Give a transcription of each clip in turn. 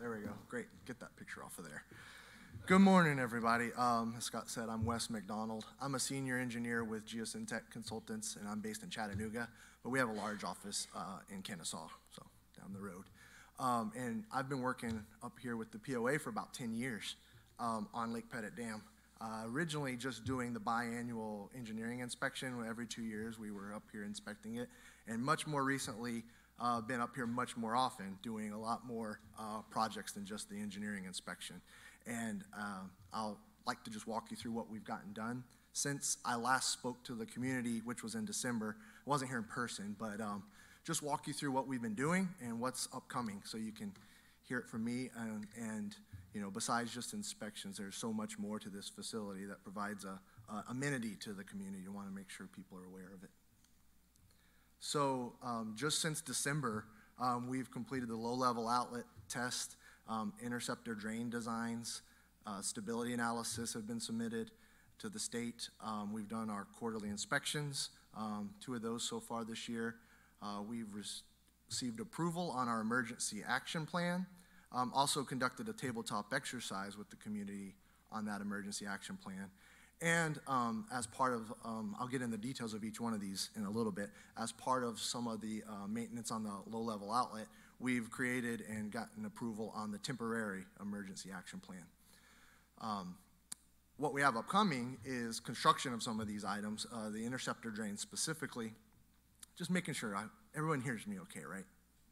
There we go. Great. Get that picture off of there. Good morning, everybody. Um, as Scott said, I'm Wes MacDonald. I'm a senior engineer with Geosyntec Consultants, and I'm based in Chattanooga, but we have a large office uh, in Kennesaw, so down the road. Um, and I've been working up here with the POA for about 10 years um, on Lake Petit Dam. Uh, originally, just doing the biannual engineering inspection. Every two years, we were up here inspecting it. And much more recently, uh, been up here much more often, doing a lot more uh, projects than just the engineering inspection. And um, I'll like to just walk you through what we've gotten done. Since I last spoke to the community, which was in December, I wasn't here in person, but um, just walk you through what we've been doing and what's upcoming so you can hear it from me. And, and you know, besides just inspections, there's so much more to this facility that provides a, a amenity to the community. You want to make sure people are aware of it. So um, just since December, um, we've completed the low-level outlet test, um, interceptor drain designs, uh, stability analysis have been submitted to the state. Um, we've done our quarterly inspections, um, two of those so far this year. Uh, we've received approval on our emergency action plan. Um, also conducted a tabletop exercise with the community on that emergency action plan. And um, as part of, um, I'll get in the details of each one of these in a little bit, as part of some of the uh, maintenance on the low-level outlet, we've created and gotten approval on the temporary emergency action plan. Um, what we have upcoming is construction of some of these items, uh, the interceptor drain specifically, just making sure I, everyone hears me okay, right?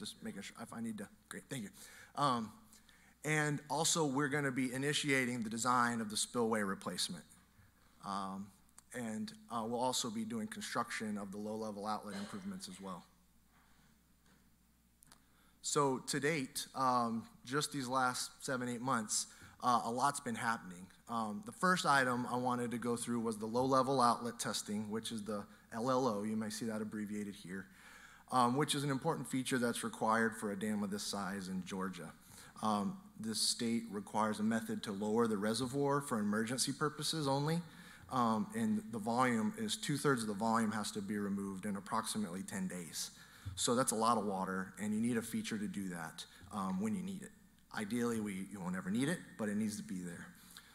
Just making sure, if I need to, great, thank you. Um, and also, we're going to be initiating the design of the spillway replacement. Um, and uh, we'll also be doing construction of the low-level outlet improvements as well. So to date, um, just these last seven, eight months, uh, a lot's been happening. Um, the first item I wanted to go through was the low-level outlet testing, which is the LLO. You may see that abbreviated here, um, which is an important feature that's required for a dam of this size in Georgia. Um, this state requires a method to lower the reservoir for emergency purposes only, um, and the volume is two-thirds of the volume has to be removed in approximately 10 days. So that's a lot of water, and you need a feature to do that um, when you need it. Ideally, we, you won't ever need it, but it needs to be there.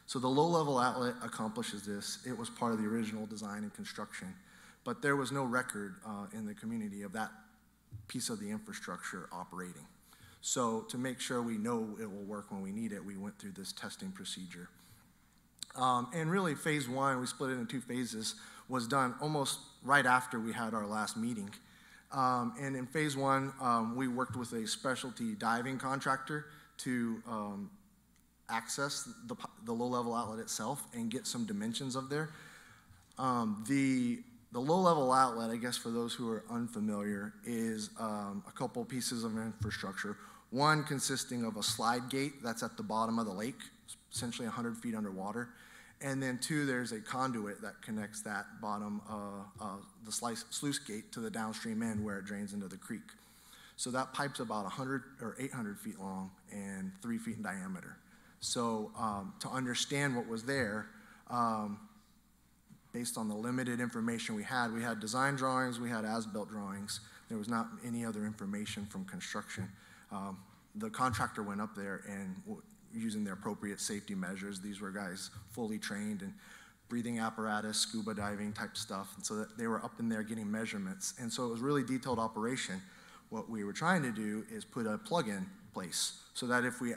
So the low-level outlet accomplishes this. It was part of the original design and construction, but there was no record uh, in the community of that piece of the infrastructure operating. So to make sure we know it will work when we need it, we went through this testing procedure. Um, and really, phase one, we split it in two phases, was done almost right after we had our last meeting. Um, and in phase one, um, we worked with a specialty diving contractor to um, access the, the low-level outlet itself and get some dimensions of there. Um, the the low-level outlet, I guess for those who are unfamiliar, is um, a couple pieces of infrastructure. One consisting of a slide gate that's at the bottom of the lake, essentially 100 feet underwater. And then two, there's a conduit that connects that bottom, uh, uh, the slice, sluice gate to the downstream end where it drains into the creek. So that pipe's about 100 or 800 feet long and three feet in diameter. So um, to understand what was there, um, based on the limited information we had, we had design drawings, we had as-built drawings. There was not any other information from construction. Um, the contractor went up there and using the appropriate safety measures. These were guys fully trained in breathing apparatus, scuba diving type stuff. And so that they were up in there getting measurements. And so it was really detailed operation. What we were trying to do is put a plug-in place so that if we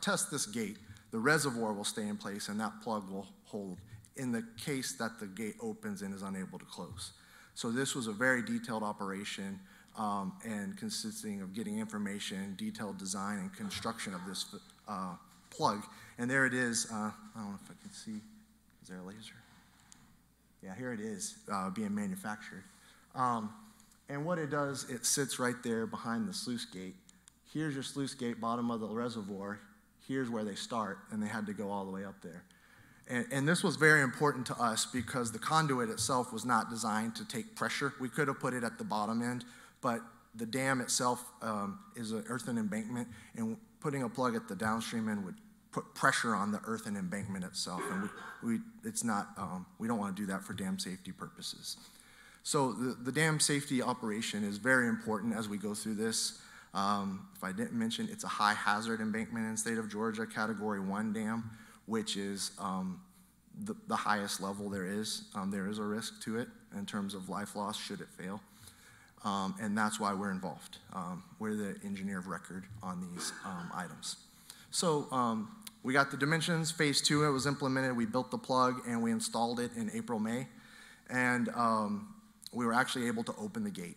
test this gate, the reservoir will stay in place and that plug will hold in the case that the gate opens and is unable to close. So this was a very detailed operation um, and consisting of getting information, detailed design, and construction of this uh, plug. And there it is. Uh, I don't know if I can see. Is there a laser? Yeah, here it is uh, being manufactured. Um, and what it does, it sits right there behind the sluice gate. Here's your sluice gate, bottom of the reservoir. Here's where they start, and they had to go all the way up there. And, and, this was very important to us because the conduit itself was not designed to take pressure. We could have put it at the bottom end, but the dam itself um, is an earthen embankment, and putting a plug at the downstream end would put pressure on the earthen embankment itself, and we, we it's not um, we don't want to do that for dam safety purposes. So the, the dam safety operation is very important as we go through this. Um, if I didn't mention, it's a high hazard embankment in the state of Georgia, category one dam, which is um, the, the highest level there is. Um, there is a risk to it in terms of life loss should it fail. Um, and that's why we're involved. Um, we're the engineer of record on these um, items. So um, we got the dimensions. Phase two, it was implemented. We built the plug and we installed it in April, May. And we were actually able to open the gate.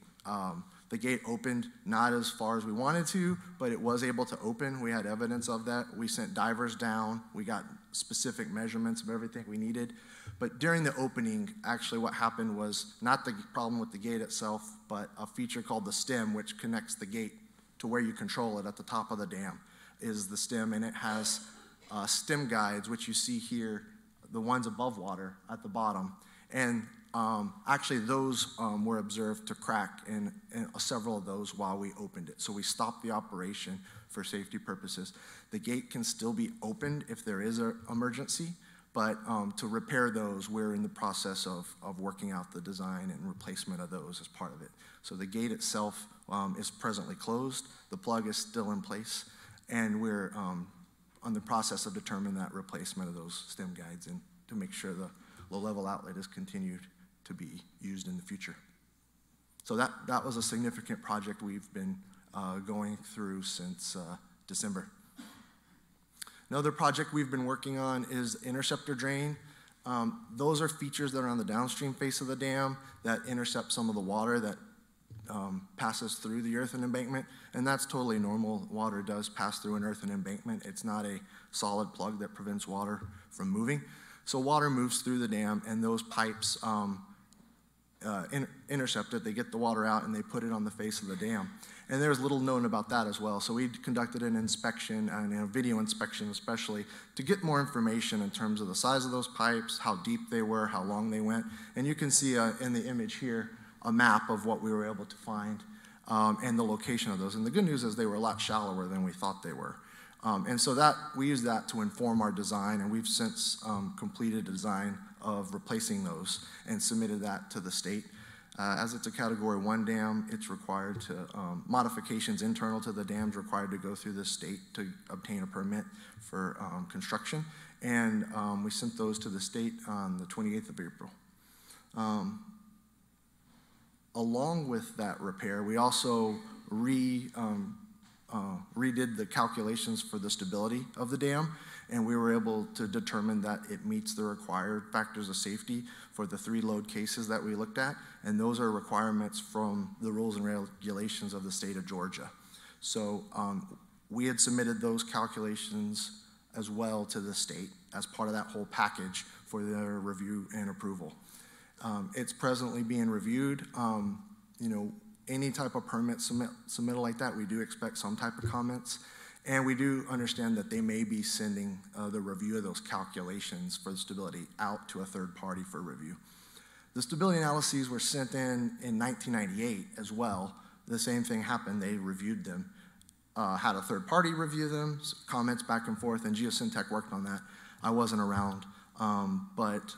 The gate opened not as far as we wanted to, but it was able to open. We had evidence of that. We sent divers down. We got specific measurements of everything we needed. But during the opening, actually, what happened was not the problem with the gate itself, but a feature called the stem, which connects the gate to where you control it at the top of the dam, is the stem, and it has uh, stem guides, which you see here, the ones above water at the bottom. And um, actually, those um, were observed to crack in, in, several of those while we opened it. So we stopped the operation for safety purposes. The gate can still be opened if there is an emergency, but um, to repair those, we're in the process of, of working out the design and replacement of those as part of it. So the gate itself um, is presently closed, the plug is still in place, and we're um, on the process of determining that replacement of those stem guides and to make sure the low-level outlet is continued to be used in the future. So that, that was a significant project we've been uh, going through since uh, December. Another project we've been working on is interceptor drain. Um, those are features that are on the downstream face of the dam that intercept some of the water that um, passes through the earthen embankment, and that's totally normal. Water does pass through an earthen embankment. It's not a solid plug that prevents water from moving. So water moves through the dam, and those pipes um, uh, in, intercept it. They get the water out, and they put it on the face of the dam. And there's little known about that as well. So we conducted an inspection, and a video inspection especially, to get more information in terms of the size of those pipes, how deep they were, how long they went. And you can see uh, in the image here a map of what we were able to find um, and the location of those. And the good news is they were a lot shallower than we thought they were. Um, and so that we use that to inform our design, and we've since um, completed a design of replacing those and submitted that to the state. Uh, as it's a category one dam, it's required to, um, modifications internal to the dams required to go through the state to obtain a permit for um, construction. And um, we sent those to the state on the 28th of April. Um, along with that repair, we also re, um, uh, redid the calculations for the stability of the dam, and we were able to determine that it meets the required factors of safety for the three load cases that we looked at, and those are requirements from the rules and regulations of the state of Georgia. So um, we had submitted those calculations as well to the state as part of that whole package for their review and approval. Um, it's presently being reviewed. Um, you know, any type of permit submit, like that, we do expect some type of comments. And we do understand that they may be sending uh, the review of those calculations for the stability out to a third party for review. The stability analyses were sent in in 1998 as well. The same thing happened. They reviewed them, uh, had a third party review them, comments back and forth, and Geosyntec worked on that. I wasn't around, um, but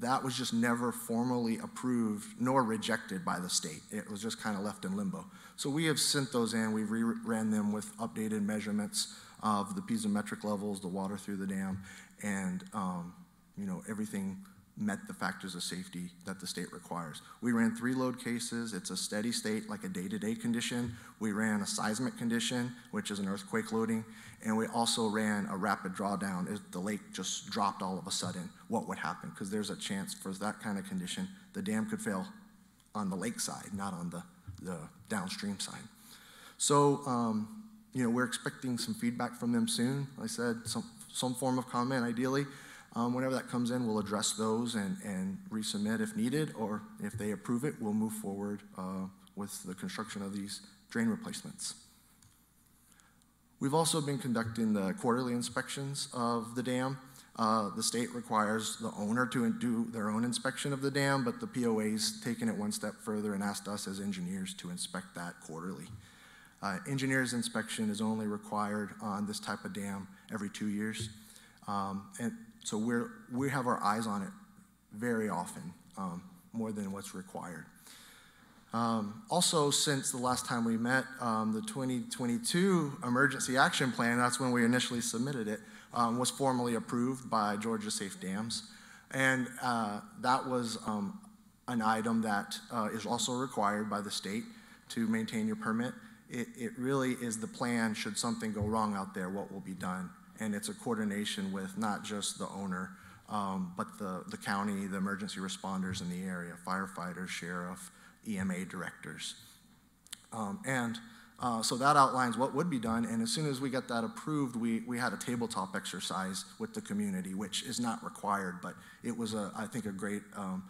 that was just never formally approved nor rejected by the state. It was just kind of left in limbo. So we have sent those in. We've ran them with updated measurements of the piezometric levels, the water through the dam, and um, you know everything met the factors of safety that the state requires. We ran three load cases. It's a steady state, like a day-to-day condition. We ran a seismic condition, which is an earthquake loading, and we also ran a rapid drawdown. If the lake just dropped all of a sudden, what would happen? Because there's a chance for that kind of condition, the dam could fail on the lake side, not on the, the downstream side. So, um, you know, we're expecting some feedback from them soon. Like I said, some, some form of comment, ideally. Um, whenever that comes in, we'll address those and, and resubmit if needed, or if they approve it, we'll move forward uh, with the construction of these drain replacements. We've also been conducting the quarterly inspections of the dam. Uh, the state requires the owner to do their own inspection of the dam, but the POA's taken it one step further and asked us as engineers to inspect that quarterly. Uh, engineer's inspection is only required on this type of dam every two years. Um, and so we're, we have our eyes on it very often. Um, more than what's required. Um, also, since the last time we met, um, the 2022 Emergency Action Plan, that's when we initially submitted it, um, was formally approved by Georgia Safe Dams. And uh, that was um, an item that uh, is also required by the state to maintain your permit. It, it really is the plan, should something go wrong out there, what will be done. And it's a coordination with not just the owner, um, but the, the county, the emergency responders in the area, firefighters, sheriff, EMA directors. Um, and uh, so that outlines what would be done. And as soon as we got that approved, we, we had a tabletop exercise with the community, which is not required, but it was, a, I think, a great um,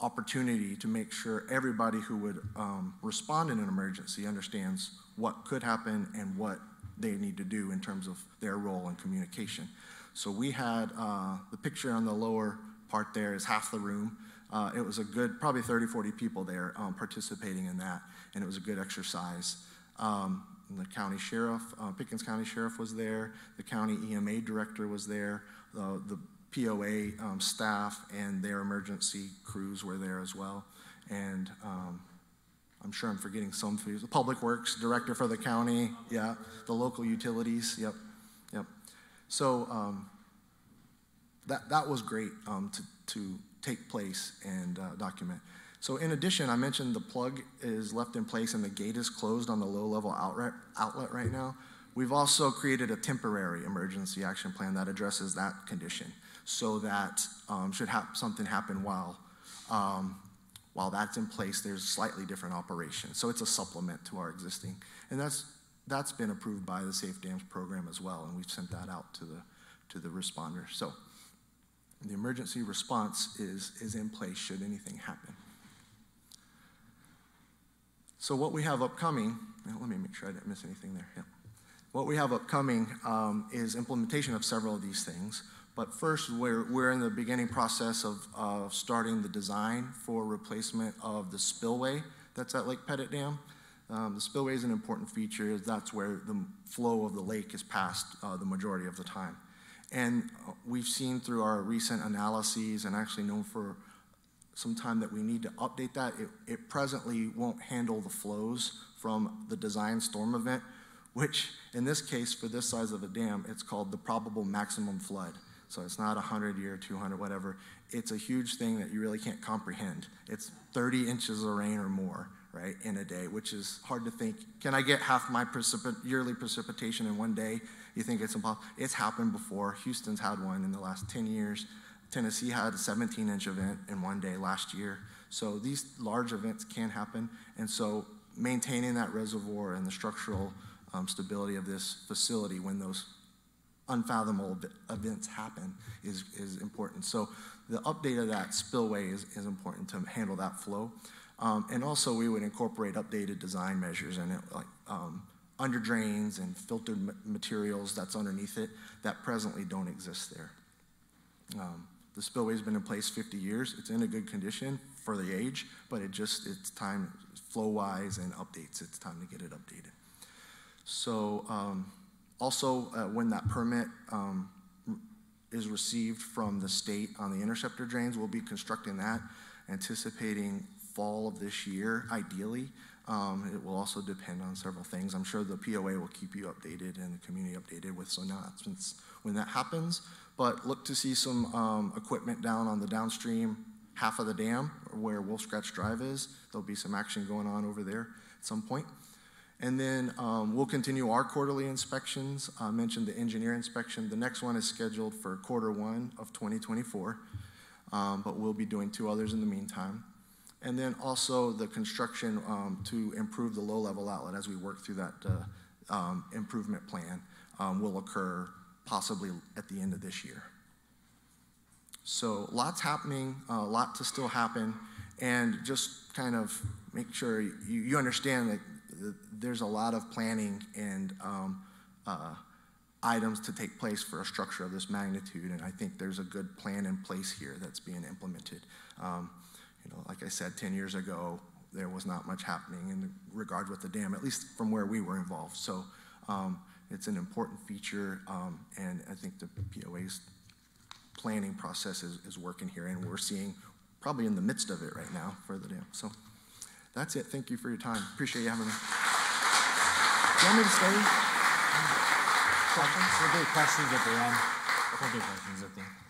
opportunity to make sure everybody who would um, respond in an emergency understands what could happen and what they need to do in terms of their role in communication. So we had uh, the picture on the lower part there is half the room. Uh, it was a good, probably 30, 40 people there um, participating in that, and it was a good exercise. Um, the county sheriff, uh, Pickens County Sheriff was there, the county EMA director was there, the, the POA um, staff and their emergency crews were there as well. And um, I'm sure I'm forgetting some, the Public Works Director for the county, yeah, the local utilities, yep, yep. So um, that, that was great um, to, to take place and uh, document. So in addition, I mentioned the plug is left in place and the gate is closed on the low-level outlet, outlet right now. We've also created a temporary emergency action plan that addresses that condition so that um, should ha something happen while, um, while that's in place, there's slightly different operation. So it's a supplement to our existing. And that's, that's been approved by the Safe Dams program as well, and we've sent that out to the, to the responders. So the emergency response is, is in place should anything happen. So what we have upcoming, let me make sure I didn't miss anything there. Yeah. What we have upcoming um, is implementation of several of these things. But first, we're, we're in the beginning process of uh, starting the design for replacement of the spillway that's at Lake Petit Dam. Um, the spillway is an important feature. That's where the flow of the lake is passed uh, the majority of the time. And uh, we've seen through our recent analyses and actually known for some time that we need to update that. It, it presently won't handle the flows from the design storm event, which in this case, for this size of a dam, it's called the probable maximum flood. So it's not 100 year, 200, whatever. It's a huge thing that you really can't comprehend. It's 30 inches of rain or more, right, in a day, which is hard to think. Can I get half my precip yearly precipitation in one day? You think it's impossible? It's happened before. Houston's had one in the last 10 years. Tennessee had a 17 inch event in one day last year. So these large events can happen. And so maintaining that reservoir and the structural um, stability of this facility when those unfathomable events happen is, is important. So the update of that spillway is, is important to handle that flow. Um, and also we would incorporate updated design measures in it, like um, under drains and filtered materials that's underneath it that presently don't exist there. Um, the spillway's been in place 50 years. It's in a good condition for the age, but it just, it's time, flow-wise and updates, it's time to get it updated. So, um, also, uh, when that permit um, is received from the state on the interceptor drains, we'll be constructing that, anticipating fall of this year, ideally. Um, it will also depend on several things. I'm sure the POA will keep you updated and the community updated with some announcements when that happens. But look to see some um, equipment down on the downstream half of the dam where Wolf Scratch Drive is. There'll be some action going on over there at some point. And then um, we'll continue our quarterly inspections. I mentioned the engineer inspection. The next one is scheduled for quarter one of 2024, um, but we'll be doing two others in the meantime. And then also the construction um, to improve the low-level outlet as we work through that uh, um, improvement plan um, will occur possibly at the end of this year. So lots happening, a lot to still happen, and just kind of make sure you, you understand that there's a lot of planning and um, uh, items to take place for a structure of this magnitude, and I think there's a good plan in place here that's being implemented. Um, you know, like I said, 10 years ago, there was not much happening in regard with the dam, at least from where we were involved. So um, it's an important feature, um, and I think the POA's planning process is, is working here, and we're seeing probably in the midst of it right now for the dam. So that's it. Thank you for your time. Appreciate you having me. Do you want me to stay? Questions? We'll do questions at the end. We'll do questions at the end.